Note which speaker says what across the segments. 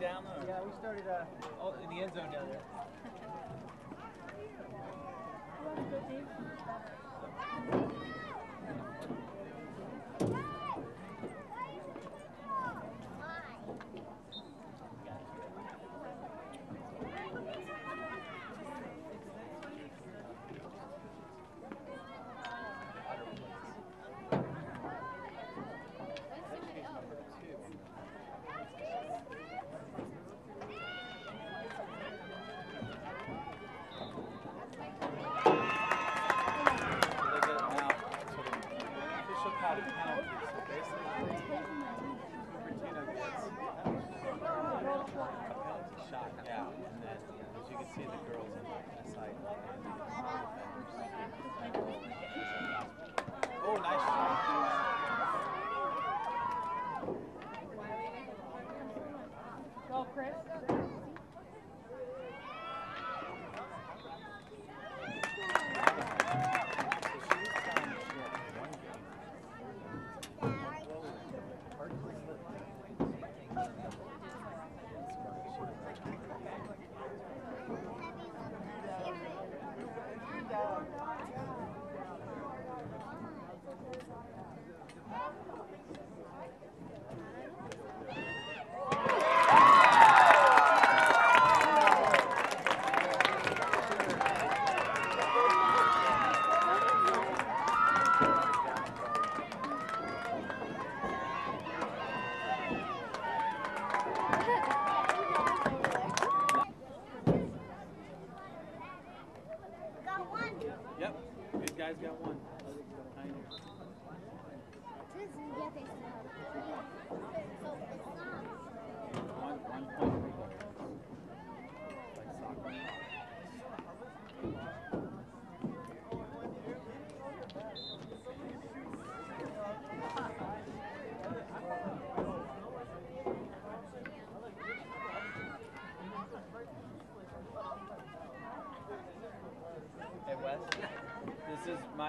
Speaker 1: down? Or?
Speaker 2: Yeah, we started uh, oh, in the end zone down there.
Speaker 1: So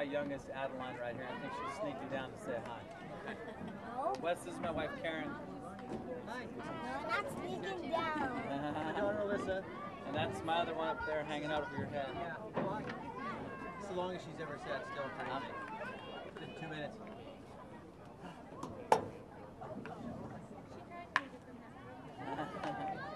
Speaker 1: my youngest, Adeline, right here. I think she's sneaking down to say hi.
Speaker 3: Oh.
Speaker 1: Wes, this is my wife, Karen.
Speaker 2: Hi.
Speaker 3: Oh, no, not sneaking down.
Speaker 2: daughter, Alyssa.
Speaker 1: And that's my other one up there hanging out over your head.
Speaker 2: Yeah. It's the longest she's ever sat still for nothing. It's two minutes.